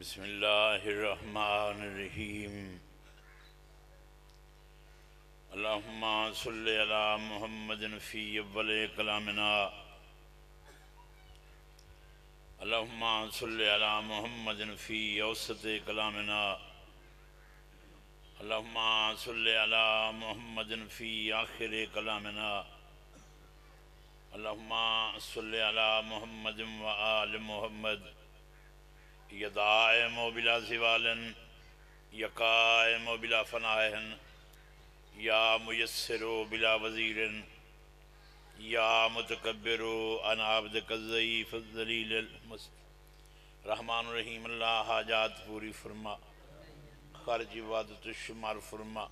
بسم الله الرحمن الرحيم اللهم صل على محمد في أول كلامنا اللهم صل على محمد في أوسط كلامنا اللهم صل على محمد في آخر كلامنا اللهم صل على محمد وآل محمد۔ يدائم بلا زوال يقائم بلا فنائن يا ميسر بلا وزير يا متكبر أنا عبدك الضعيف الذليل المست. رحمان الرحیم، اللہ حاجات پوری فرما خارج عبادت شمار فرما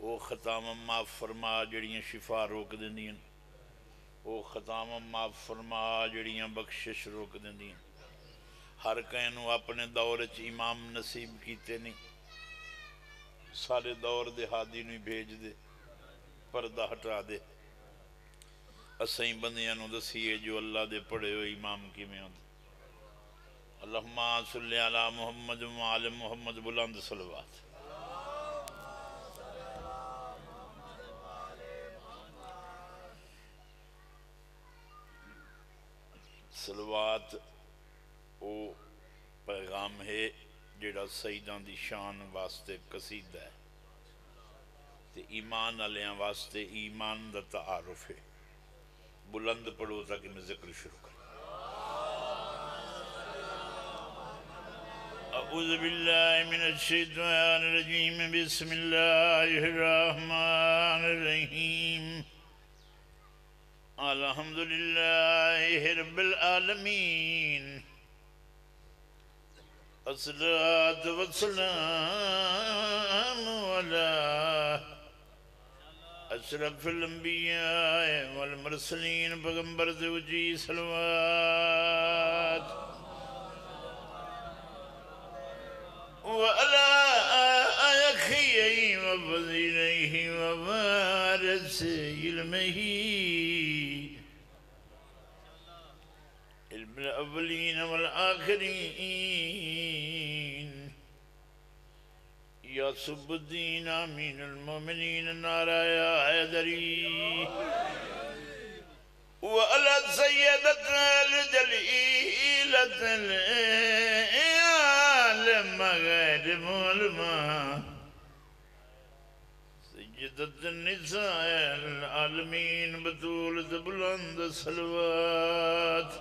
وہ ختام معاف فرما جڑیاں شفا روک دندیاں وہ ختام معاف فرما جڑیاں بخشش روک دندیاں ہر کہنو اپنے دور چ امام نصیب کیتے نہیں سارے دور دے ہادی نو بھیج دے، پردہ ہٹا دے۔ اسیں بندیاں نو دسیے جو اللہ دے پڑھے ہوئے امام کی میں ہوتے اللہم صلی علی محمد وعلی محمد بلند صلوات۔ صلوات او پیغام ہے جڑا سیدان دی شان واسطے قصید ہے تے ایمان علیاں واسطے ایمان دا تعارف ہے بلند پڑھو تاکہ میں ذکر شروع کروں أعوذ بالله من الشيطان الرجيم بسم الله الرحمن الرحيم الحمد لله رب العالمين الصلاة والسلام على أشرف الأنبياء والمرسلين بغمبر زوجي صلوات وعلى أخيه وفضيله ووارث علمه علم الأولين والآخرين يا سب الدين آمين المؤمنين نارا يا حيدري وعلى سيدتنا الجليلة العالم غير مولما. سيدة النساء العالمين بطولة بلند صلوات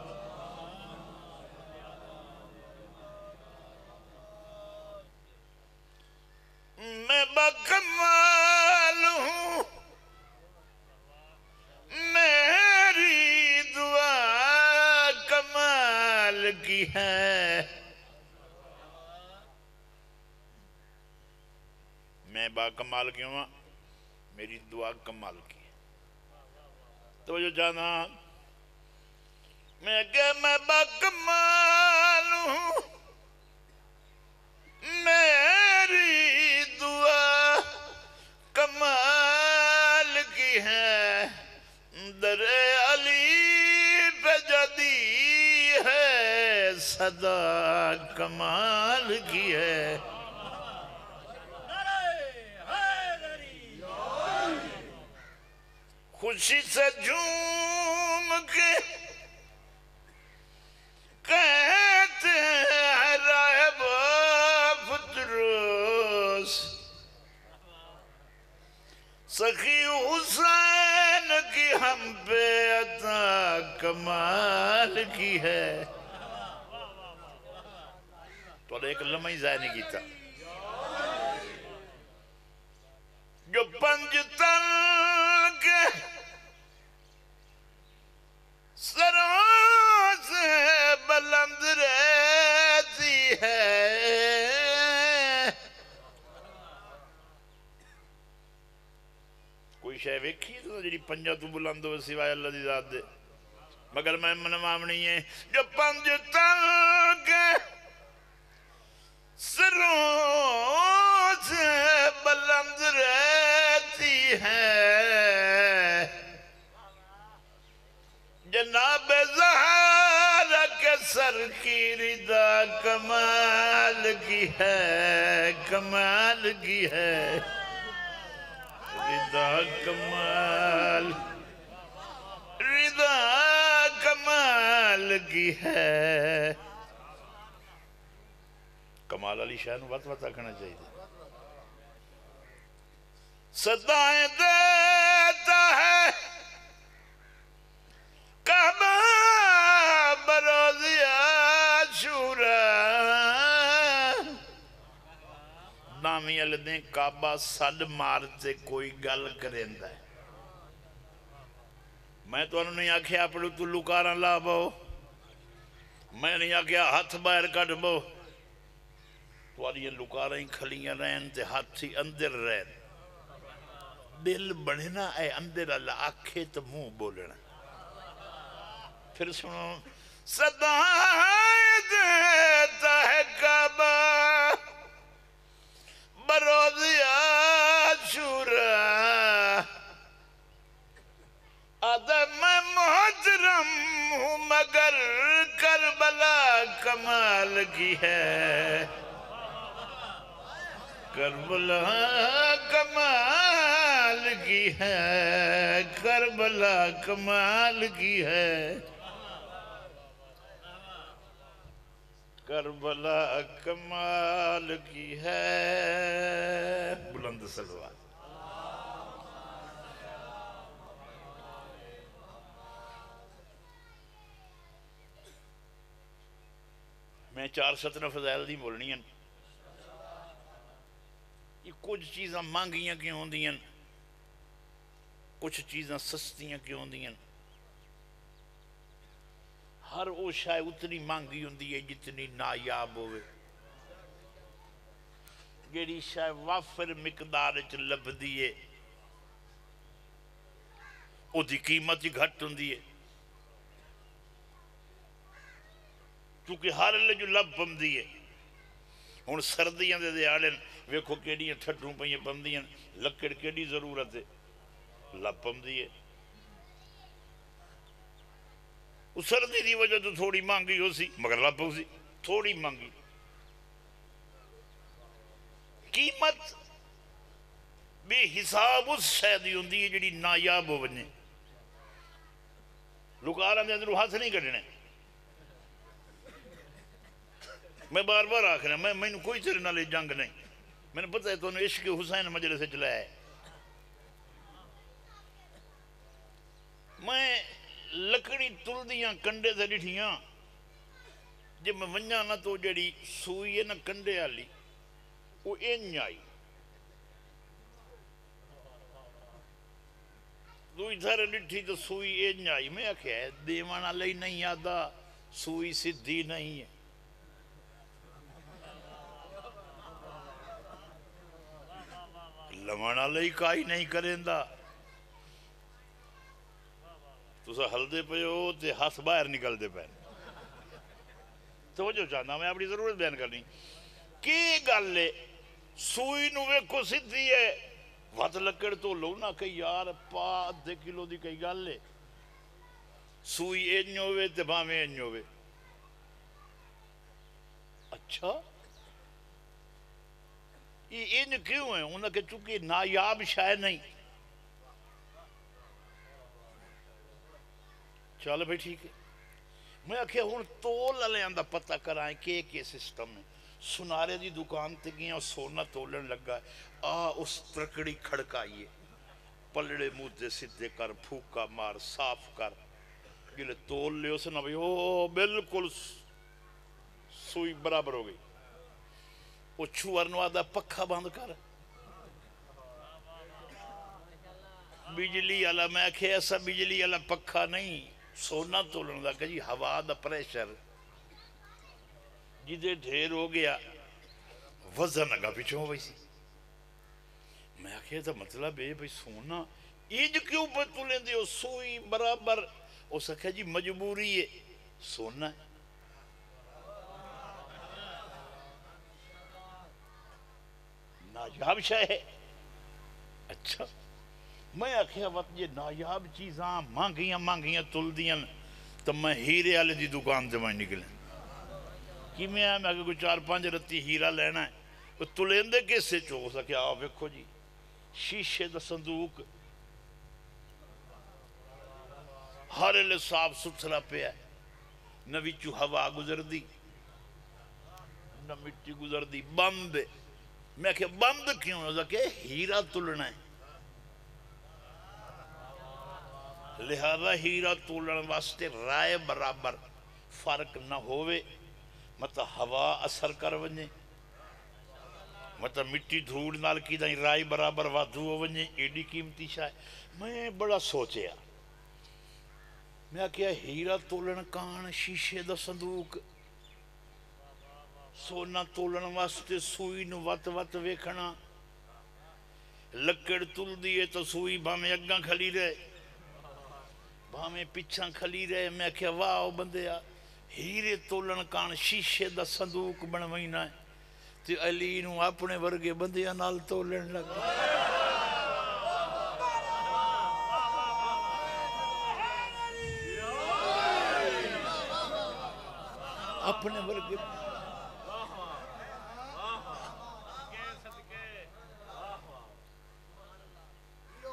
با کمال کیوں ہوں میری دعا کمال کی تو توجہ جانا۔ میں کہ میں با کمال خوشی سے جھوم کے کہتے ہیں رائب پتروس سخی حسین کی ہم پہ عطا کمال کی ہے۔ تو ایک لمحی ضائع نہیں کیتا۔ جو پنج تن کے سروں سے بلند رہتی ہے۔ کوئی شے ویکھی تو جڑی پنجا تو بلند ہو سوائے اللہ دی ذات دے؟ مگر میں منوامنی ہے۔ جو پنج تن کے سروں سے بلند رہتی ہے۔ جناب زہارہ کے سر کی ردا کمال کی ہے، کمال کی ہے۔ ردا کمال ردا کمال کی ہے۔ کمال علی شاہ نو وقت وقت آکھنا چاہیے صدائیں دیتا ہے کعبہ بروزی آشورا نامی علدیں کعبہ سڈ مارتے کوئی گل کریں ہے۔ میں تو انہوں نے آکھیا اپنے تو لکارا لا بو۔ میں نے آکھیا ہاتھ باہر کٹ بو۔ تو آلی لکارا ہی کھلیاں رہن تے ہاتھ ہی اندر رہن۔ دل بڑھنا اے اندر اللہ آکھے تو منہ بولنا۔ پھر سنو۔ صدای دیتا ہے کعبہ۔ بروزی آشورا آدم میں محترم ہوں مگر کربلا کمال کی ہے کربلا کمال کی ہے کربلا کمال کی ہے کربلا کمال کی ہے۔ بلند سلوات۔ میں چار ستنہ فضائل دی بولنی ہیں۔ یہ کچھ چیزاں مانگیاں کیوں ہوں کچھ چیزاں سستیاں کیوں ہوں ہر وہ شاید اتنی مانگی ہوں ہے جتنی نایاب ہوئے۔ جیڑی شاید وافر مقدار چ لب دیئے او دی قیمت ہی گھٹ ہوں ہے۔ کیونکہ ہر لے جو لب پم دیئے ہن سردیاں دے دے آلن ویکھو کیڑیاں ٹھٹوں پہ یہ پم دیئے لکڑ کیڑی ضرورت ہے؟ لب پم دیئے اس سردی دی وجہ تو تھوڑی مانگی ہو سی مگر لب ہو سی تھوڑی مانگی قیمت بے حساب اس شہدی ہوں دی جڑی نایاب ہو بنے لکارہ دے اندر ہاتھ نہیں کرنے میں بار بار آخر میں میں کوئی تیرے نالے جنگ نہیں میں نے پتہ ہے تو نے عشق حسین مجلے سے چلایا ہے میں لکڑی تل دیاں کنڈے سے ڈٹھیاں۔ جب میں ونجا نہ تو جڑی سوئی ہے نا کنڈے آلی وہ این آئی۔ دوئی دھر ڈٹھی تو سوئی این آئی۔ میں آکھیا ہے دیوانا لئی نہیں آدھا سوئی سدھی نہیں ہے۔ لمانا لئی کائی نہیں کریں دا تو سا ہل دے پہ ہو تے ہاتھ باہر نکل دے پہ تو جو چاہتا میں اپنی ضرورت بیان کرنی۔ کی گل سوئی نوے کو سدھی ہے۔ وات لکڑ تو لو کہ یار، پا دے کلو دی کئی گل لے سوئی اینیوے تے بھامے اینیوے اچھا۔ یہ ان کیوں ہیں انہوں کہ چل بھائی ٹھیک ہے۔ میں آخیا ہوں تول والے دا پتہ کرائیں کہ کہ سسٹم ہے۔ سنارے دی دکان تے گیا اور سونا تولن لگا۔ ہے آ، اس ترکڑی کھڑکائیے۔ پلڑے مودے سدھے کر، پھوکا مار، صاف کر۔ گلے تول لے اس نے بھائی او، بالکل سوئی برابر ہو گئی۔ وہ چھوار نو آدھا پکھا بند کر۔ بجلی والا میں آخیا ایسا بجلی والا پکھا نہیں۔ سونا تولن دا کہ جی ہوا دا پریشر جدے ڈھیر ہو گیا وزن اگا پیچھوں ہوئی سی میں آخیا تھا مطلب ہے بھئی سونا ایج کیوں پر تولیں دے سوئی برابر اس آخیا جی مجبوری ہے سونا ہے شاہ ہے اچھا میں آخیا، وقت یہ نایاب چیزاں مانگیاں مانگیاں تل دیاں تو میں ہیرے آلے دی دکان سے میں نکلے۔ کی میں آیا؟ میں کوئی چار پانچ رتی ہیرہ لینا ہے۔ وہ تلیندے کسے چو سا سکے آپ دیکھو جی شیشے دا صندوق ہر لے صاف ستھرا پہ ہے۔ نہ وچو ہوا گزر دی نہ مٹی گزر دی بند میں کہ بند کیوں؟ ہو کہ ہیرہ تلنا ہے۔ لہذا ہیرا تولن واسطے رائے برابر فرق نہ ہوئے مطلب ہوا اثر کر ونجے۔ مطلب مٹی دھوڑ نال کی دائیں رائے برابر وادھو ہو ونجے۔ ایڈی قیمتی شاہ میں بڑا سوچیا۔ میں کیا ہیرا تولن کان شیشے دا صندوق۔ سونا تولن واسطے سوئی نو وط وط ویکھنا۔ لکڑ تل دیئے تو سوئی بھامیں اگاں کھلی رہے۔ ਭਾਵੇਂ ਪਿੱਛਾਂ ਖਲੀ ਰਹੇ ਮੈਂ ਕਿਹਾ ਵਾਹ ਉਹ ਬੰਦਿਆ ਹੀਰੇ ਤੋਲਣ ਕਾਣ ਸ਼ੀਸ਼ੇ ਦਾ ਸੰਦੂਕ ਬਣਵਾਈਨਾ ਹੈ ਤੇ ਅਲੀ ਨੂੰ ਆਪਣੇ ਵਰਗੇ ਬੰਦਿਆਂ ਨਾਲ ਤੋਲਣ ਲੱਗਾ ਆਪਣੇ ਵਰਗੇ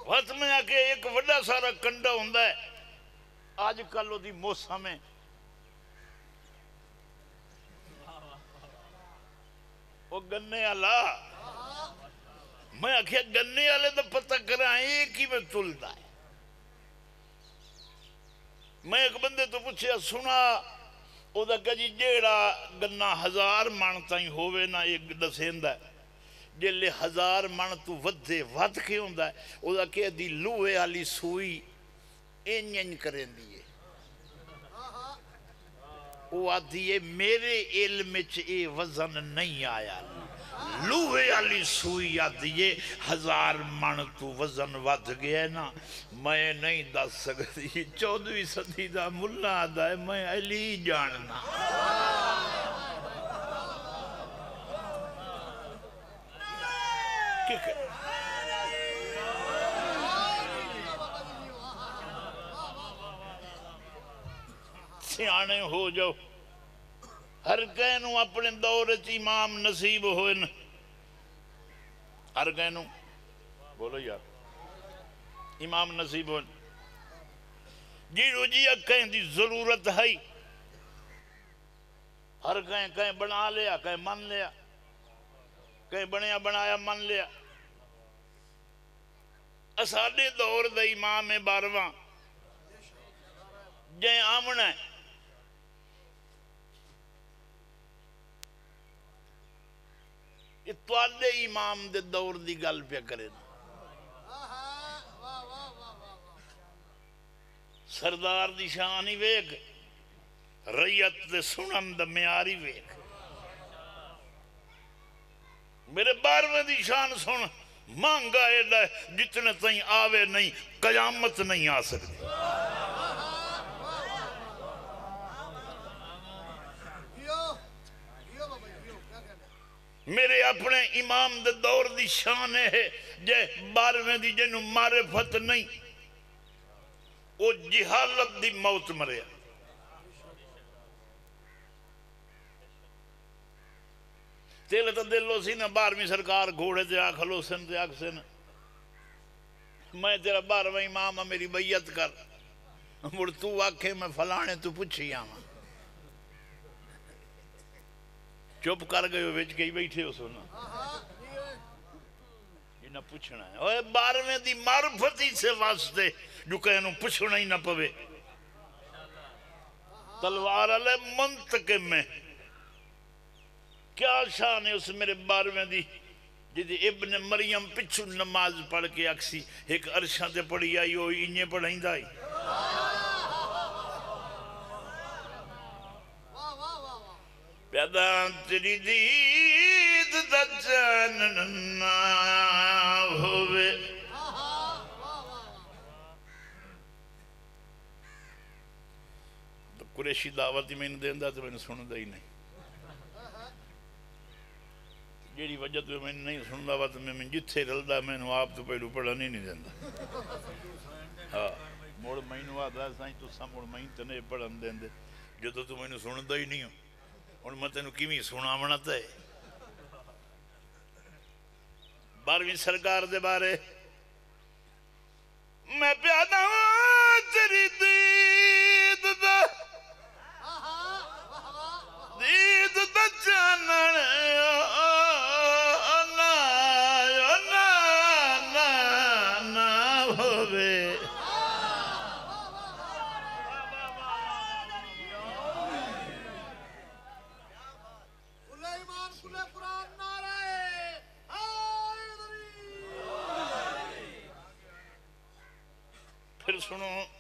ਵਤ ਮੈਂ ਆ ਕੇ ਇੱਕ ਵੱਡਾ ਸਾਰਾ ਕੰਡਾ ਹੁੰਦਾ ਹੈ آج کل وہ موسم ہے۔ وہ گنے والا۔ میں آخیا گنے والے تو پتہ کرا یہ کی میں چلتا ہے۔ میں ایک بندے تو پوچھا سنا وہ جی جیڑا گنا ہزار من تھی ہوے نہ یہ دسیندا ہے۔ جلے ہزار من تو ودے ود کے ہوندا ہے۔ او دا کہ دی جی لوہے والی سوئی ਇੰਜ ਇੰਜ ਕਰੇਂਦੀ ਏ ਉਹ ਆਦੀ ਏ ਮੇਰੇ ਇਲਮ ਵਿੱਚ ਇਹ ਵਜ਼ਨ ਨਹੀਂ ਆਇਆ ਲੂਹੇ ਵਾਲੀ ਸੂਈ ਆਦੀ ਏ ਹਜ਼ਾਰ ਮਣ ਤੋਂ ਵਜ਼ਨ ਵੱਧ ਗਿਆ ਨਾ ਮੈਂ ਨਹੀਂ ਦੱਸ ਸਕਦੀ 14ਵੀਂ ਸਦੀ ਦਾ ਮੁੱਲਾ ਆਦਾ ਹੈ ਮੈਂ ਅਲੀ ਜਾਣਨਾ ਸਿਆਣੇ ਹੋ ਜਾਓ ਹਰ ਕੈ ਨੂੰ ਆਪਣੇ ਦੌਰ ਚ ਇਮਾਮ ਨਸੀਬ ਹੋਏ ਨੇ ਹਰ ਕੈ ਨੂੰ ਬੋਲੋ ਯਾਰ ਇਮਾਮ ਨਸੀਬ ਹੋਏ ਜਿਹਨੂੰ ਜੀ ਅੱਖਾਂ ਦੀ ਜ਼ਰੂਰਤ ਹੈ ਹਰ ਕੈ ਕੈ ਬਣਾ ਲਿਆ ਕੈ ਮੰਨ ਲਿਆ ਕੈ ਬਣਿਆ ਬਣਾਇਆ ਮੰਨ ਲਿਆ ਆ ਸਾਡੇ ਦੌਰ ਦਾ ਇਮਾਮ ਹੈ 12ਵਾਂ ਜੈ ਇਹ ਤੁਹਾਡੇ ਇਮਾਮ ਦੇ ਦੌਰ ਦੀ ਗੱਲ ਪਿਆ ਕਰੇ ਸਰਦਾਰ ਦੀ ਸ਼ਾਨ ਹੀ ਵੇਖ ਰਈਅਤ ਦੇ ਸੁਣਨ ਦਾ ਮਿਆਰ ਹੀ ਵੇਖ ਮੇਰੇ 12ਵੇਂ ਦੀ ਸ਼ਾਨ ਸੁਣ ਮੰਗਾ ਐਡਾ ਜਿਤਨੇ ਤਾਈਂ ਆਵੇ ਨਹੀਂ ਕਯਾਮਤ ਨਹੀਂ ਆ ਸਕਦੀ ਮੇਰੇ میرے اپنے امام دے دور دی شان ہے جے بارویں دی جنوں معرفت نہیں، او جہالت دی موت مریا۔ تیلے تا دلو سی نا بارویں سرکار گھوڑے تے آ کھلو سن تے آ سن میں تیرا بارویں امام ہاں، میری بیعت کر۔ مرتو واقعے میں فلانے تو پوچھی آواں۔ چپ کر گئے وچ گئی بیٹھے ہو سونا یہ نہ پوچھنا ہے اوے بارہویں دی معرفت سے واسطے جو کہے انہوں پوچھنا ہی نہ پوے تلوار علی منطقے میں کیا شان ہے اس میرے بارہویں دی جیدی ابن مریم پچھو نماز پڑھ کے اکسی ایک عرشان تے پڑھی آئی ہوئی انہیں پڑھائیں دائی ਪਦਾਂਤਰੀ ਦੀਦ ਦਾ ਨਾ ਹੋਵੇ। ਕੁਰੇਸ਼ੀ ਦਾਵਤ ਹੀ ਮੈਨੂੰ ਦਿੰਦਾ ਤੇ ਮੈਨੂੰ ਸੁਣਦਾ ਹੀ ਨਹੀਂ। ਜਿਹੜੀ ਵਜ੍ਹਾ ਤੋਂ ਮੈਨੂੰ ਨਹੀਂ ਸੁਣਦਾ ਵਾ ਤੇ ਮੈਂ ਜਿੱਥੇ ਰਲਦਾ ਮੈਨੂੰ ਆਪ ਤੋਂ ਪਹਿਲੂ ਪੜਨ ਹੀ ਨਹੀਂ ਦਿੰਦਾ। ਹਾਂ, ਮੋੜ ਮੈਨੂੰ ਆਦਾ ਸਾਈਂ ਤੁਸੀਂ ਮੋੜ ਮੈਂ ਤਨੇ ਪੜਨ ਦਿੰਦੇ। ਜਦੋਂ ਤੂੰ ਮੈਨੂੰ ਸੁਣਦਾ ਹੀ ਨਹੀਂ ਹੋ। ہوں میں تینوں کیویں سنا منت ہے بارہویں سرکار دے بارے میں پیادا ہوں تیری دید دا دید دا جانن نا نا نا نا ہووے سلیمان کلے قرآن نعرہ حیدری پھر سنو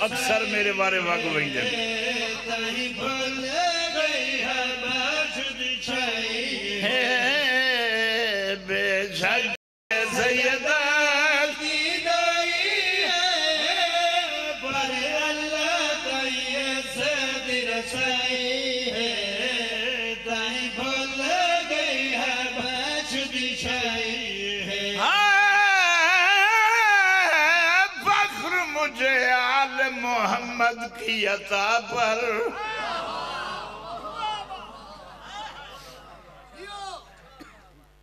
اکثر میرے بارے واگ وہیں جائیں بے شک سیدہ محمد کی عطا پر۔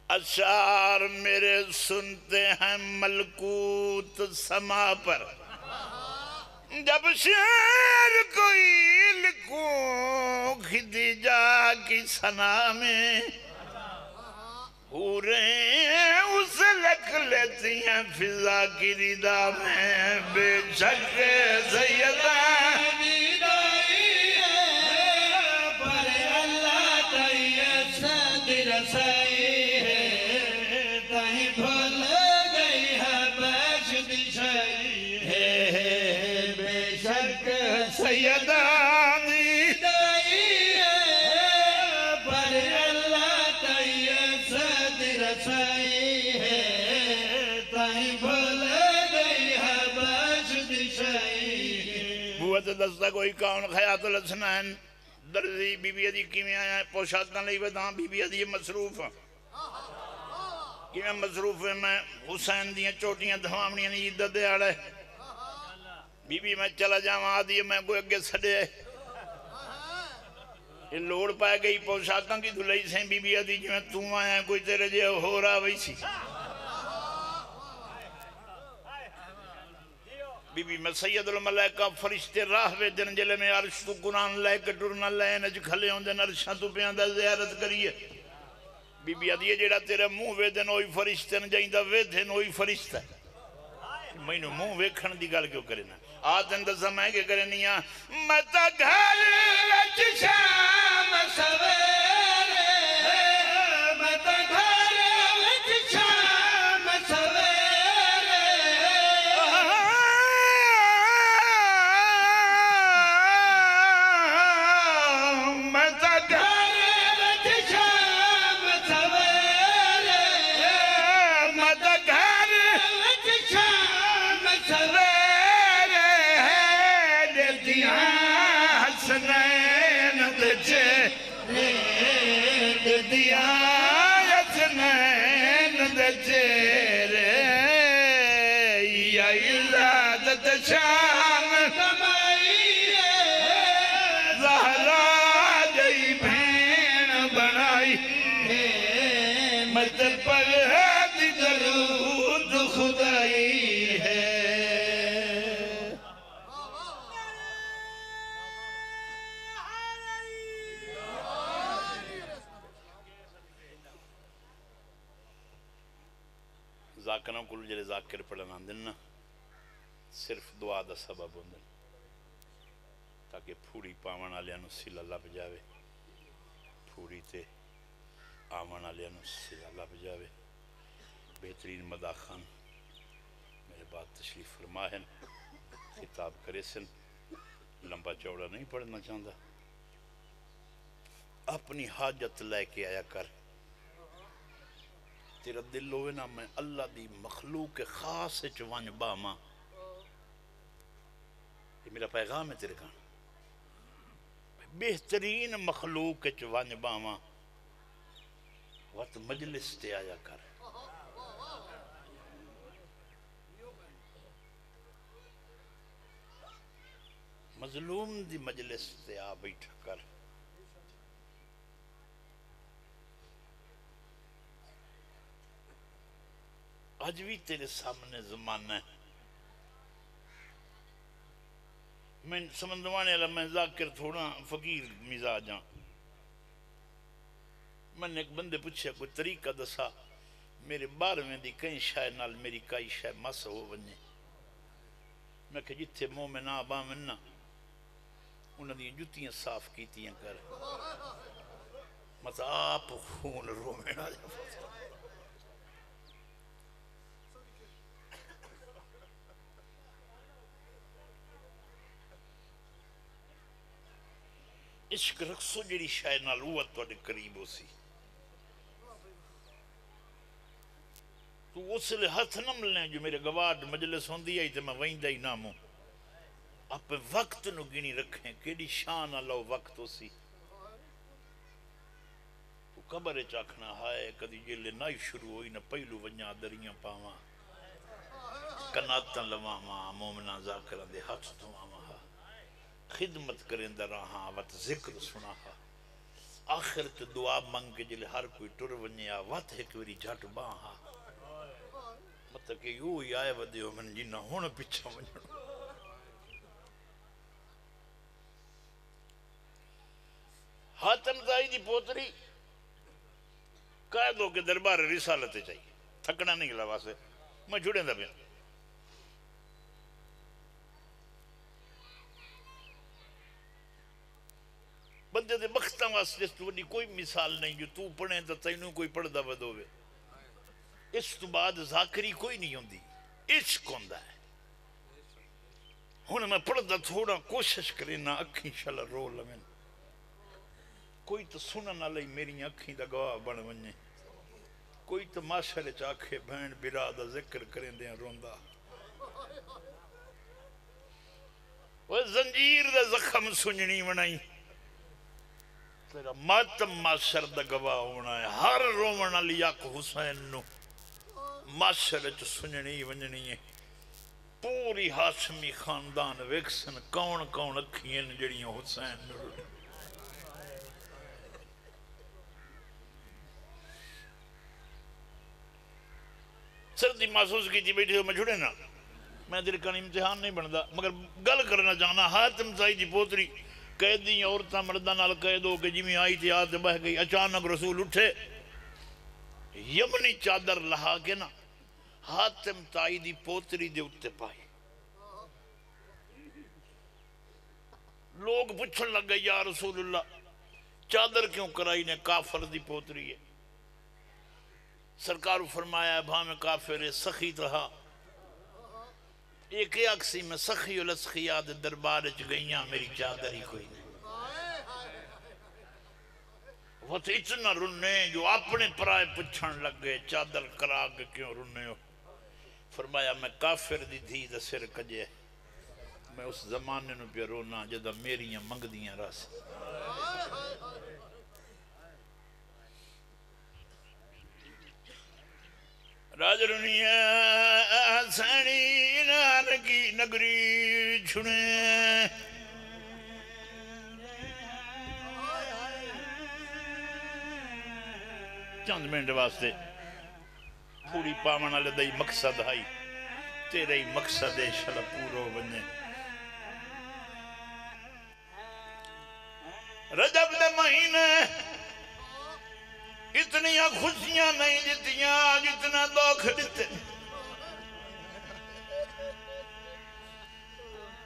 اشار میرے سنتے ہیں ملکوت سما پر۔ جب شعر کوئی لکھوں، خدیجہ کی سنا میں۔ پورے اس لکھ لیتی ہیں فضا کی ردا میں۔ بے شک سیدہ دستا کوئی کون خیات الاسنین درزی بی بی ادی کیویں آیا پوشاکاں لئی وداں بی بی ادی مصروف ہاں کیویں مصروف ہے میں حسین دیاں چوٹیاں دھوامنیاں نہیں عیدت دے آڑے بی بی میں چلا جاواں آدھی میں کوئی اگے سڑے یہ لوڑ پائے گئی پوشاکاں کی دھلائی سے بی بی ادی جو میں توں آیا کوئی تیرے جے ہو رہا وہی بی بی میں سید الملائکہ فرشتے راہ وے دن جلے میں عرش تو قرآن لے کے ٹرنا لے نج کھلے ہوں دن عرشاں تو پیان دا زیارت کریے۔ بی بی ادیے جیڑا تیرے منہ وے دن ہوئی فرشتے نہ جائیں دا وے دن ہوئی فرشتہ میں نے منہ ویکھن دی گل کیوں کرے نا؟ آدن دا زمائے کے کرے نیا ہاں، گھر لچ شام سویرے مت پر دی درود خدائی ہے۔ ذاکروں کو جڑے ذاکر پڑھن آندن نا، صرف دعا دا سبب ہوندن۔ تاکہ پھوڑی پاون والےاں نو سلا لب جاوے، پھوڑی تے آون والےاں نو سلا لب جاوے بہترین مداخان۔ میرے بعد تشریف فرما ہیں خطاب کرے سن۔ لمبا چوڑا نہیں پڑھنا چاہتا۔ اپنی حاجت لے کے آیا کر۔ تیرا دل ہوئے نا میں اللہ دی مخلوق خاص چوانج باما یہ میرا پیغام ہے تیرے کان۔ بہترین مخلوق چوانج باما وقت مجلس تے آیا کر۔ مظلوم دی مجلس تے آ بیٹھا کر۔ آج بھی تیرے سامنے زمانہ ہے۔ میں سمندوانے والا میں ذاکر تھوڑا فقیر مزاج ہاں۔ میں نے ایک بندے پوچھا کوئی طریقہ دسا؟ میرے بارہویں دی کئی شاہ نال میری کئی شاہ مس ہو ونجے میں کہ جتھے مومن آبا مننا انہوں نے جتیاں صاف کیتیاں کر۔ مطلب آپ خون رو میں آ جا۔ عشق رکھسو جڑی شاید نال ہوا تواڈے قریب ہو سی۔ تو اس لیے ہاتھ نہ ملنے جو میرے گواد مجلس ہوندی آئی تے میں ویندہ ہی ناموں آپ وقت نو گنی رکھیں، کیڑی شان اللہ وقت ہو سی تو قبر چاکھنا ہائے، کدی جیلے نائی شروع ہوئی، نہ پہلو ونیا دریاں پاواں۔ کناتاں لواواں مومنہ ذاکرہ دے ہاتھ دواواں خدمت کریں در رہاں، وقت ذکر سنا۔ ہا آخر تو دعا منگ کے جلے ہر کوئی ٹر ونیا وقت ایک وری جھٹ باں۔ ہا مطلب کہ ودے ہو من جنہ ہون پچھا ونجھڑ حاتم زائی دی پوتری قائد ہو کے دربار رسالت چاہیے تھکنا نہیں گلا واسے میں جڑیں دا پیا بندے دے بختاں واسطے تو وڈی کوئی مثال نہیں جو تو پڑھیں تو تینوں کوئی پڑھدا ودو وے اس تو بعد ذاکری کوئی نہیں ہوندی۔ عشق ہوندا ہے۔ ہن میں پڑھدا تھوڑا کوشش کرے نہ اکھیں شل رو لمن۔ کوئی تو سنن والی میری اکھیں دا گواہ بن ونجے۔ کوئی تو معاشرے چ آکھے بہن برا دا ذکر کریں دے ہاں روندا۔ وہ زنجیر دا زخم سنجنی بنائی تیرا ماتم معاشر دا گواہ ہونا ہے۔ ہر رومن علی آق حسین نو۔ معاشر چ سنجنی ونجنی ہے پوری ہاشمی خاندان ویکسن کون کون اکھین جڑیاں حسین نو سردی محسوس کی تھی بیٹھی ہو میں جھڑے نا میں دل کا امتحان نہیں بنتا مگر گل کرنا چاہنا حاتم سائی دی پوتری قیدی عورتاں مرداں نال قید ہو کے جویں آئی تھی آتے بہ گئی اچانک رسول اٹھے یمنی چادر لہا کے نا حاتم تائی دی پوتری دے اتے پائی لوگ پوچھن لگ گئے یا رسول اللہ چادر کیوں کرائی نے کافر دی پوتری ہے سرکار فرمایا بھا میں کافر سخی رہا ایک اکسی میں سخی الاسخیات دربار چ گئیاں میری چادر ہی کوئی نہیں وہ تو اتنا رنے جو اپنے پرائے پچھن لگ گئے چادر کرا کے کیوں رنے ہو فرمایا، میں کافر دی دھی دا سر کجے، میں اس زمانے نو پہ رونا جدہ میریاں منگ دیاں راس. راج رنیا سانی نانکی نگری چھنے۔ چند منٹ واسطے پوری پاون والے دئی مقصد آئی تیرے ہی مقصد شل پورو بنے رجب دے مہینے اتنی خوشیاں نہیں جتیاں جتنا دکھ دیتے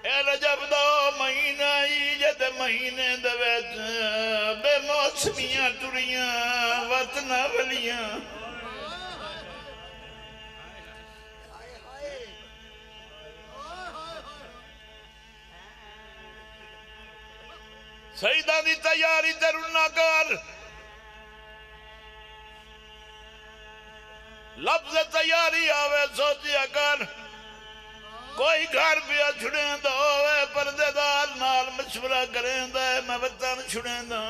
اے رجب دو مہینہ ہی مہینے دویت بے موسمیاں ٹریاں وطنہ ولیاں سیدہ دی تیاری تے ترنا کر لفظ تیاری آوے سوچیا کر کوئی گھر پیا چھڑیں دا ہوئے پردے دار نال مشورہ کریں دا میں وطن چھڑیں دا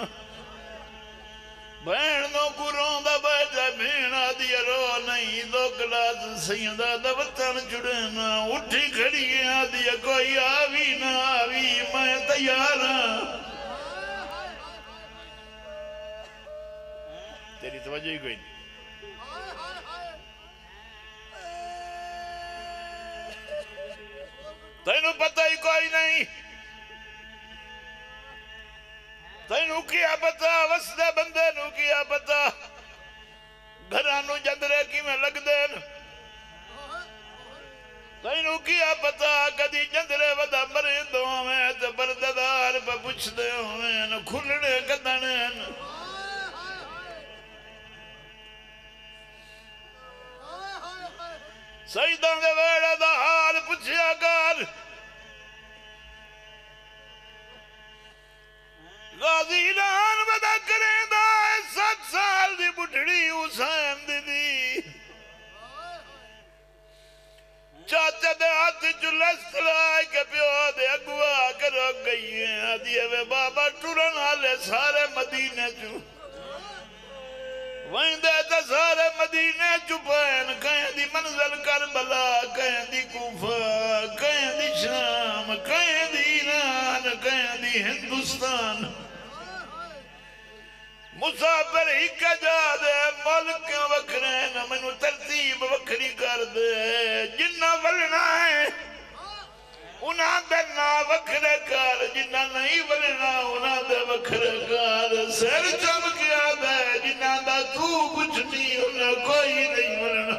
بین دو گروں دا بیجا بھینا دیا رو نہیں دو کلاس سیدہ دا وطن چھڑیں دا اٹھی کھڑی گیا کوئی آوی نہ آوی میں تیار ہاں تیری توجہ ہی کوئی نہیں تینو پتہ ہی کوئی نہیں تینو کیا پتا وسدے بندے نو کیا پتا گھرانو جندرے کی میں لگ دین تینو کیا پتا کدی جندرے ودا مرے دو میں تے برددار پہ پوچھ دے ہوئے کھلنے کدنین سیدان دے ویڑے دا حال پچھیا کر۔ غازی نان بدا کریں دا ست سال دی بٹھڑی حسین دی دی۔ چاچا دے ہاتھ چلس لائے کے پیو دے اگوا کرو گئی ہیں آدھی ہے بابا ٹورن آلے سارے مدینے چو ویندے تے سارے مدینے چپین کہیں دی منزل کربلا کہیں دی کوفہ کہیں دی شام کہیں دی ایران کہیں دی ہندوستان۔ مسافر ہی کا جا دے ملک وکھرے نہ منو ترتیب وکھری کر دے۔ جنہ ولنا ہے، انہاں دے نا وکھرے کار جنہ نہیں ولنا، انہاں دے وکھرے کار سر چمکیا دے جنہ دا کوئی نہیں ولنا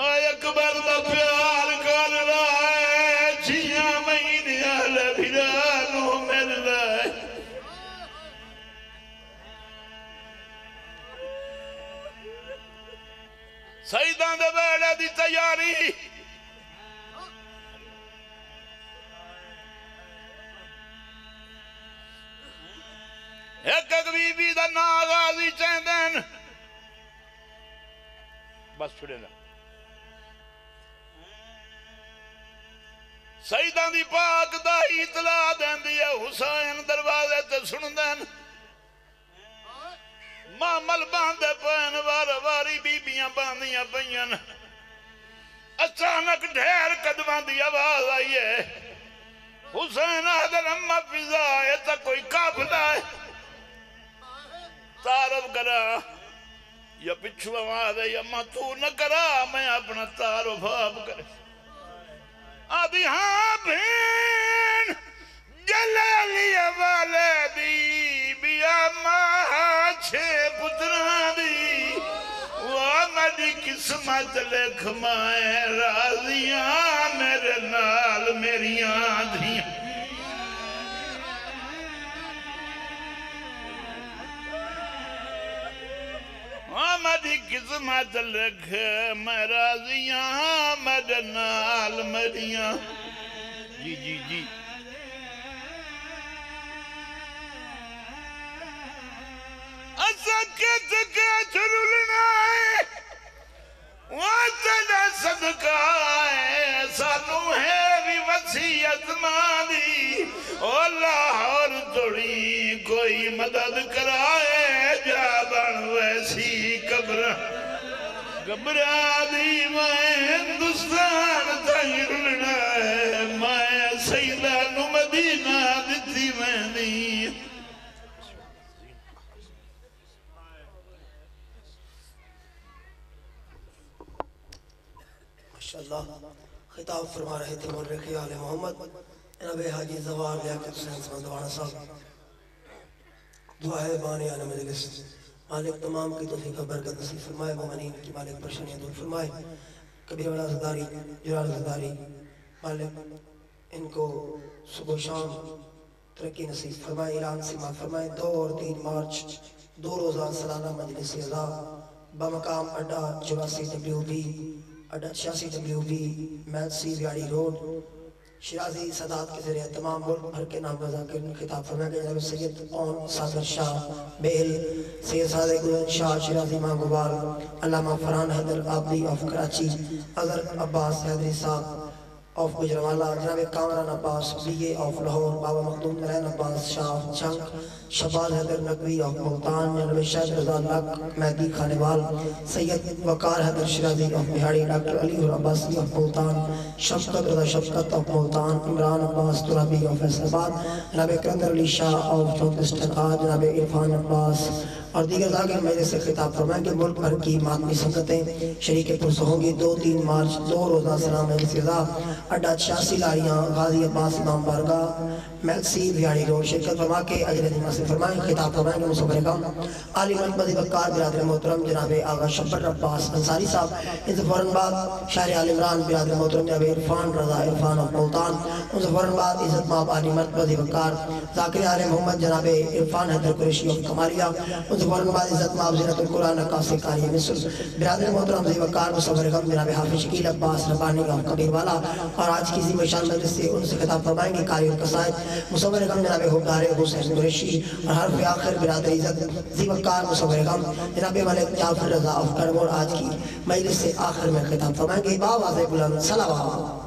آئے اکبر دا پیار کر رہا ہے چھیاں مہینے آلے بھیرانوں مل رہا ہے سیدان دے بیڑے دی تیاری ایک ایک بی بی دا نا غازی چیندن بس چھڑے نا سیدان دی پاک دا اطلاع دین دیا حسین دروازے تے سن دین مامل باندھے پہن وار واری بیبیاں باندھیاں پہن اچانک ڈھیر قدمان دی آواز آئی ہے حسین حضر اممہ فضا ہے تا کوئی کافلہ ہے تعارف کرا یا پچھو آواز یا ماں تو نہ کرا میں اپنا تعارف آپ کرے آدھی ہاں بھین جلالی والے دی بیا ماں چھے پتران دی وہ میری قسمت لکھ مائے راضیاں میرے نال میری آدھیاں قسمت لکھ میں راضیاں میرے جی جی جی۔ اسا کت کے چھلنا ہے واتنا صدقہ ہے۔ سانو ہے بھی وسیعت مانی، او لاہور توڑی کوئی مدد کرائے، جا بن ویسی۔ قبره قبره دي ما هندوستان تجرنا ما سيدان مدينة دي مهدي ما شاء الله خطاب فرما رہے تھے مرکی آل محمد. جناب حاجی زوار لیاقت حسین صاحب دعا ہے بانی آنے مجلس. مالک تمام کی توفیق و برکت نصیب فرمائے مومنین کی مالک پرشنیاں دور فرمائے، کبیر والا زداری جلال زداری مالک ان کو صبح و شام ترقی نصیب فرمائے، اعلان سماعت فرمائے دو اور تین مارچ، دو روزہ سالانہ مجلس اعضا بمقام اڈا چوراسی ڈبلیو بی، اڈا چھیاسی ڈبلیو بی میت سی ویاڑی روڈ شرازی صدات کے ذریعے تمام ملک بھر کے نام رضا کے خطاب فرمائے گئے جناب سید اون صادر شاہ بیل، سید صادق گلن شاہ شرازی ماں مانگوبال علامہ فران حیدر آبدی آف کراچی، حضرت عباس حیدری صاحب آف گجروالا جناب Kamran Abbas B A of Lahore بابا مخدوم نرین عباس شاہ چنک شباز حیدر نقوی آف ملتان جناب شاید رضا لک مہدی خانوال سید وقار حیدر شرازی آف بہاڑی ڈاکٹر علی اور Abbasi of Multan Shafqat Raza Shafqat of Multan Imran Abbas Turabi of S آباد جناب کرندر علی شاہ آف چونکسٹن آج جناب عرفان عباس اور دیگر ذاکر میرے سے خطاب فرمائیں کہ ملک بھر کی ماتمی سنگتیں شریک پرس ہوں گی دو تین مارچ دو روزہ سلام علیہ سزا اڈا چھاسی لاریاں، غازی عباس امام بارگاہ میکسی بھیاڑی روڈ شرکت فرما کے اجر دیمہ سے فرمائیں، خطاب فرمائیں کہ مصبر کام علی من بکار برادر محترم جناب آغا شبر عباس انساری صاحب۔ ان سے فوراں بعد شہر عال عمران برادر محترم جناب عرفان رضا عرفان و ملتان۔ ان سے فوراں بعد عزت ماب علی مرد بکار ذاکر آل محمد جناب عرفان حیدر قریشی و کمالیہ ان سے فوراں بعد عزت ماب زینت القرآن نقاسی کاری مصر۔ برادر محترم بذی مصبر غم جناب حافظ شکیل عباس ربانی کا کبیر والا۔ اور آج کی عظیم شان مجلس سے ان سے خطاب فرمائیں گے قاری القصائد مصور غم، جناب حکدار حسین قریشی اور حرف آخر برادر عزت زی کار مصور غم۔ جناب ملک جعفر رضا آف کرمور آج کی مجلس سے آخر میں خطاب فرمائیں گے۔ باب آزے بلند صلوات